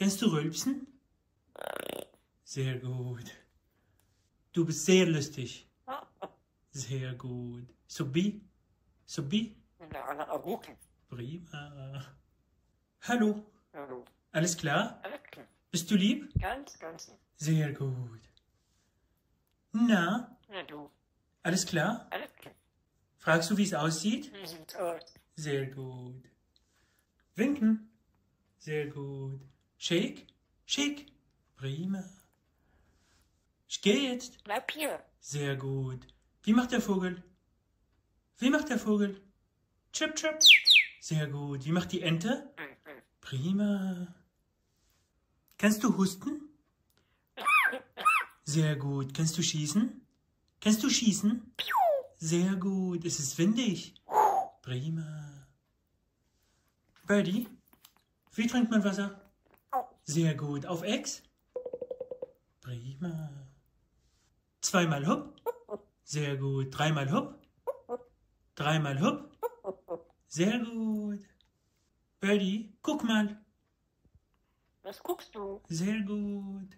Kennst du Rülpsen? Sehr gut. Du bist sehr lustig. Sehr gut. Sobi? Sobi? Prima. Hallo. Hallo. Alles klar? Alles klar. Bist du lieb? Ganz, ganz. Sehr gut. Na, Na du. alles klar? Alles klar. Fragst du, wie es aussieht? Wie sieht's aus? Sehr gut. Winken. Sehr gut. Shake. Shake. Prima. Ich gehe jetzt. Bleib hier. Sehr gut. Wie macht der Vogel? Wie macht der Vogel? Chip, chip. Sehr gut. Wie macht die Ente? Prima. Kannst du husten? Sehr gut. Kannst du schießen? Kannst du schießen? Sehr gut. Es ist windig. Prima. Birdie, wie trinkt man Wasser? Sehr gut. Auf Ex? Prima. Zweimal Hupp? Sehr gut. Dreimal Hupp? Dreimal Hupp? Sehr gut. Birdie, guck mal. Was guckst du? Sehr gut.